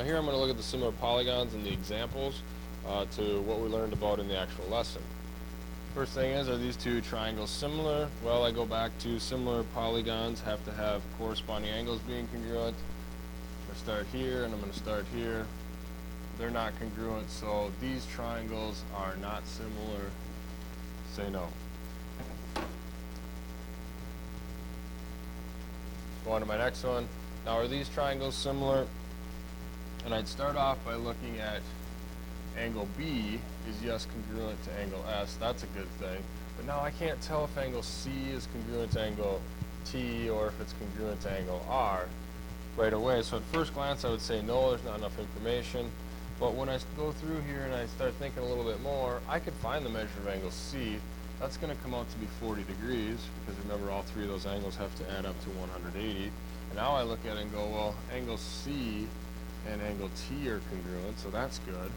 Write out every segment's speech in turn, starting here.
Now here I'm going to look at the similar polygons and the examples uh, to what we learned about in the actual lesson. First thing is, are these two triangles similar? Well, I go back to similar polygons have to have corresponding angles being congruent. To start here and I'm going to start here. They're not congruent, so these triangles are not similar. Say no. Go on to my next one. Now, are these triangles similar? And I'd start off by looking at angle B is yes congruent to angle S. That's a good thing. But now I can't tell if angle C is congruent to angle T or if it's congruent to angle R right away. So at first glance I would say no, there's not enough information. But when I go through here and I start thinking a little bit more, I could find the measure of angle C. That's going to come out to be 40 degrees because remember all three of those angles have to add up to 180. And now I look at it and go, well, angle C and angle T are congruent, so that's good.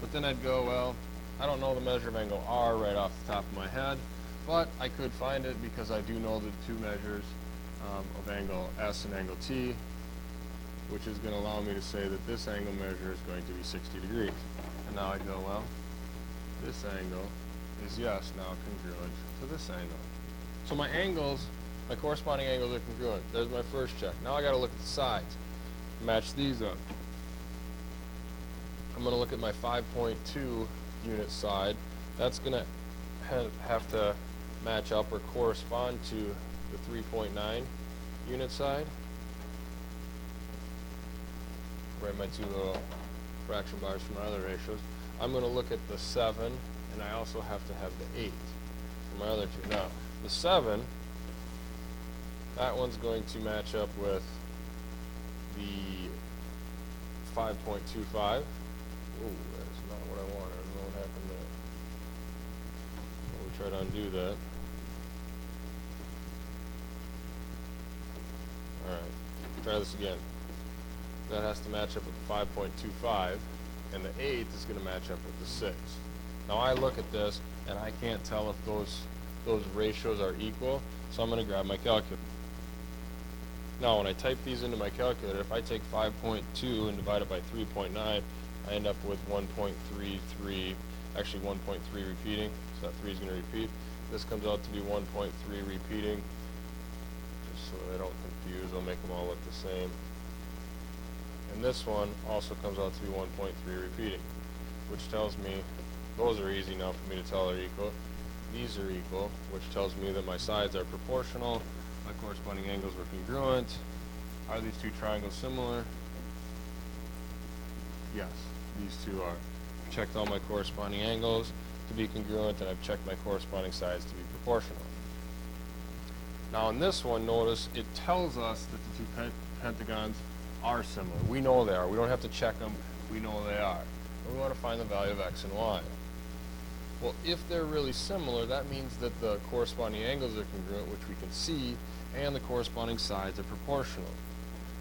But then I'd go, well, I don't know the measure of angle R right off the top of my head, but I could find it because I do know the two measures um, of angle S and angle T, which is going to allow me to say that this angle measure is going to be 60 degrees. And now I'd go, well, this angle is yes now congruent to this angle. So my angles, my corresponding angles are congruent. There's my first check. Now I got to look at the sides match these up. I'm going to look at my 5.2 unit side. That's going to have to match up or correspond to the 3.9 unit side. Write my two little fraction bars for my other ratios. I'm going to look at the 7, and I also have to have the 8 for my other two. Now, the 7, that one's going to match up with the 5.25. Oh, that's not what I wanted. I don't know what happened there. Well, we try to undo that. Alright, try this again. That has to match up with the 5.25, and the 8 is going to match up with the 6. Now I look at this, and I can't tell if those, those ratios are equal, so I'm going to grab my calculator. Now, when I type these into my calculator, if I take 5.2 and divide it by 3.9, I end up with 1.33, actually 1.3 repeating, so that 3 is going to repeat. This comes out to be 1.3 repeating, just so I don't confuse, I'll make them all look the same. And this one also comes out to be 1.3 repeating, which tells me those are easy now for me to tell they're equal. These are equal, which tells me that my sides are proportional, my corresponding angles were congruent. Are these two triangles similar? Yes, these two are. I checked all my corresponding angles to be congruent, and I've checked my corresponding sides to be proportional. Now in this one, notice it tells us that the two pen pentagons are similar. We know they are. We don't have to check them. We know they are. And we want to find the value of x and y. Well, if they're really similar, that means that the corresponding angles are congruent, which we can see, and the corresponding sides are proportional.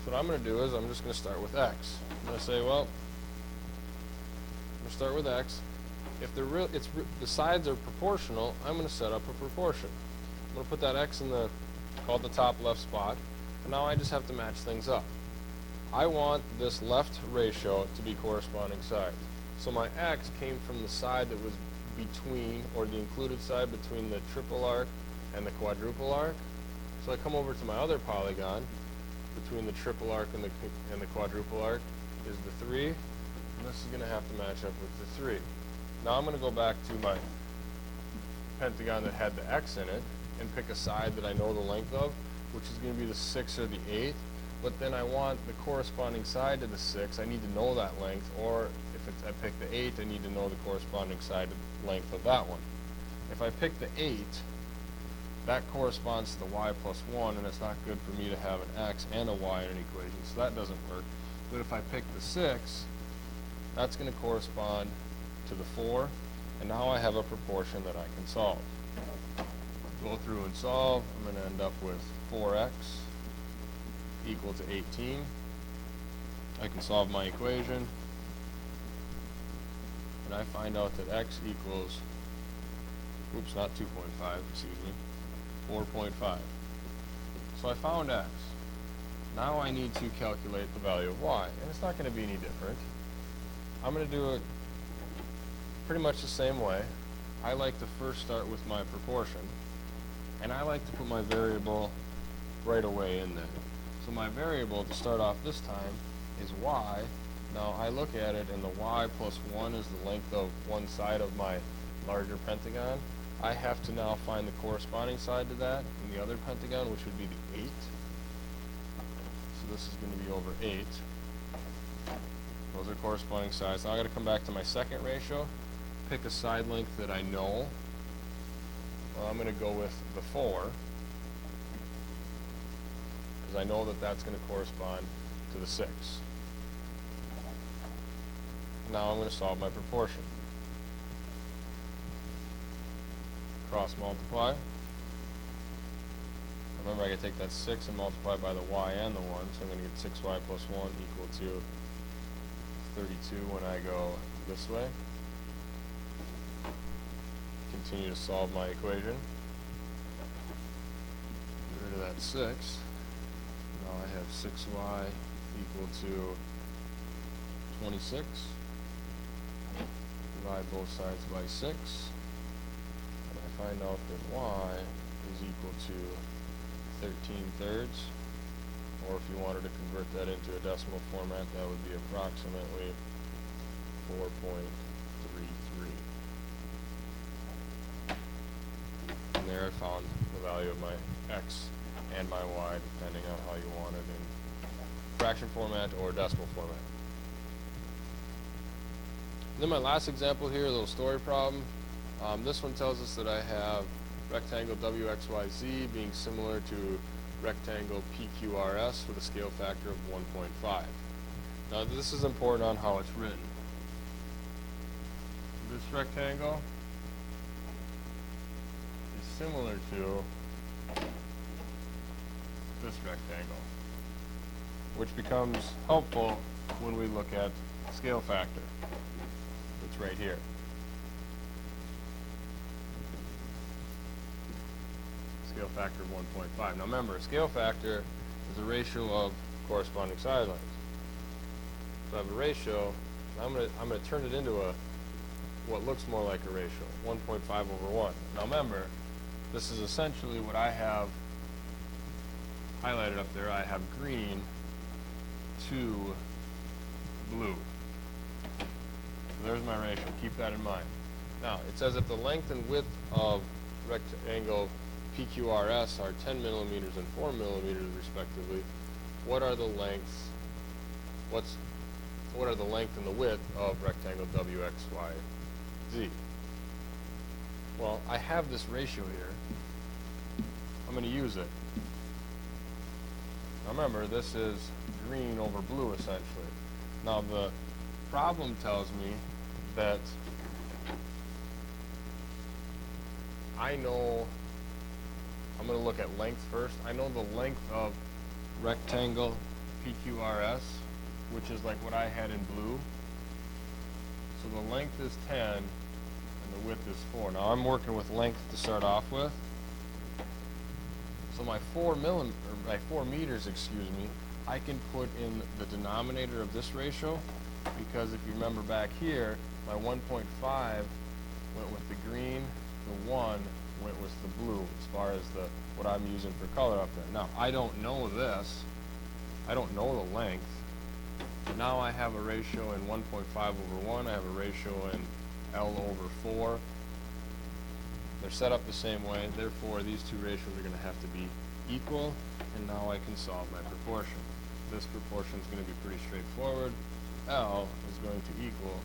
So what I'm going to do is I'm just going to start with x. I'm going to say, well, I'm going to start with x. If the real, it's the sides are proportional, I'm going to set up a proportion. I'm going to put that x in the called the top left spot, and now I just have to match things up. I want this left ratio to be corresponding sides. So my x came from the side that was between, or the included side between the triple arc and the quadruple arc. So I come over to my other polygon, between the triple arc and the, and the quadruple arc is the 3, and this is going to have to match up with the 3. Now I'm going to go back to my pentagon that had the x in it, and pick a side that I know the length of, which is going to be the 6 or the 8, but then I want the corresponding side to the 6, I need to know that length, or if I pick the 8, I need to know the corresponding side length of that one. If I pick the 8, that corresponds to the y plus 1, and it's not good for me to have an x and a y in an equation, so that doesn't work. But if I pick the 6, that's going to correspond to the 4, and now I have a proportion that I can solve. Go through and solve, I'm going to end up with 4x equal to 18. I can solve my equation, and I find out that x equals, oops, not 2.5, excuse me, 4.5. So I found x. Now I need to calculate the value of y, and it's not gonna be any different. I'm gonna do it pretty much the same way. I like to first start with my proportion, and I like to put my variable right away in there. So my variable to start off this time is y. Now I look at it and the y plus 1 is the length of one side of my larger pentagon. I have to now find the corresponding side to that in the other pentagon, which would be the 8. So this is going to be over 8. Those are corresponding sides. Now I got to come back to my second ratio, pick a side length that I know. Well, I'm going to go with the 4 because I know that that's going to correspond to the 6. Now I'm going to solve my proportion. Cross multiply. Remember I can take that 6 and multiply by the y and the 1, so I'm going to get 6y plus 1 equal to 32 when I go this way. Continue to solve my equation. Get rid of that 6. Now I have 6y equal to 26. Divide both sides by 6. And I find out that y is equal to 13 thirds. Or if you wanted to convert that into a decimal format, that would be approximately 4.33. And there I found the value of my x and my y, depending on how you want it in fraction format or decimal format. Then my last example here, a little story problem. Um, this one tells us that I have rectangle WXYZ being similar to rectangle PQRS with a scale factor of 1.5. Now this is important on how it's written. This rectangle is similar to this rectangle, which becomes helpful when we look at scale factor. It's right here. Scale factor of 1.5. Now remember, scale factor is a ratio of corresponding side lengths. So I have a ratio, I'm going to I'm going to turn it into a what looks more like a ratio, 1.5 over 1. Now remember, this is essentially what I have highlighted up there. I have green to blue. There's my ratio. Keep that in mind. Now, it says if the length and width of rectangle PQRS are 10 millimeters and 4 millimeters respectively, what are the lengths, what's, what are the length and the width of rectangle WXYZ? Well, I have this ratio here. I'm going to use it. Now remember, this is green over blue essentially. Now the problem tells me that I know, I'm going to look at length first. I know the length of rectangle PQRS, which is like what I had in blue. So the length is 10 and the width is 4. Now I'm working with length to start off with. So my 4 millim, or my 4 meters, excuse me, I can put in the denominator of this ratio because if you remember back here, my 1.5 went with the green, the 1 went with the blue as far as the what I'm using for color up there. Now, I don't know this. I don't know the length. But now I have a ratio in 1.5 over 1. I have a ratio in L over 4. They're set up the same way. Therefore, these two ratios are going to have to be equal. And now I can solve my proportion. This proportion is going to be pretty straightforward. L is going to equal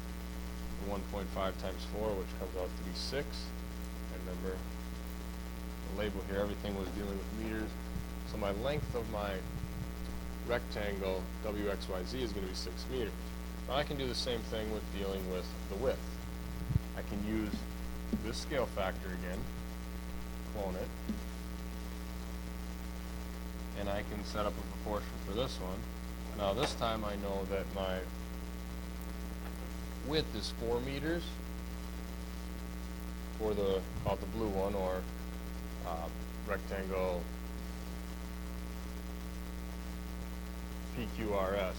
1.5 times 4, which comes out to be 6. And remember, the label here, everything was dealing with meters. So my length of my rectangle WXYZ is going to be 6 meters. Now I can do the same thing with dealing with the width. I can use this scale factor again, clone it, and I can set up a proportion for this one. Now this time I know that my width is 4 meters for the, called the blue one, or uh, rectangle PQRS.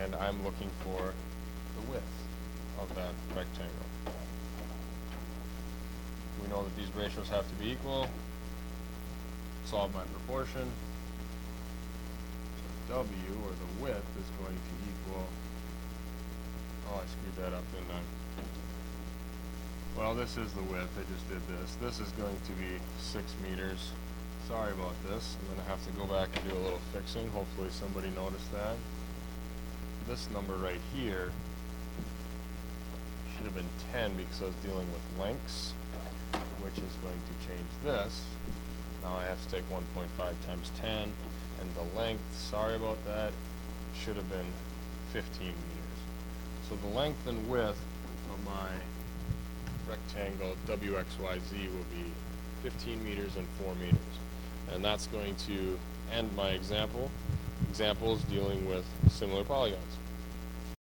And I'm looking for the width of that rectangle. We know that these ratios have to be equal. Solve my proportion. W, or the width, is going to equal, oh, I screwed that up, didn't I? Well, this is the width, I just did this. This is going to be six meters. Sorry about this, I'm gonna have to go back and do a little fixing, hopefully somebody noticed that. This number right here should have been ten because I was dealing with lengths, which is going to change this. Now I have to take one point five times ten, and the length, sorry about that, should have been fifteen meters. So the length and width of my rectangle WXYZ will be fifteen meters and four meters. And that's going to end my example. Examples dealing with similar polygons.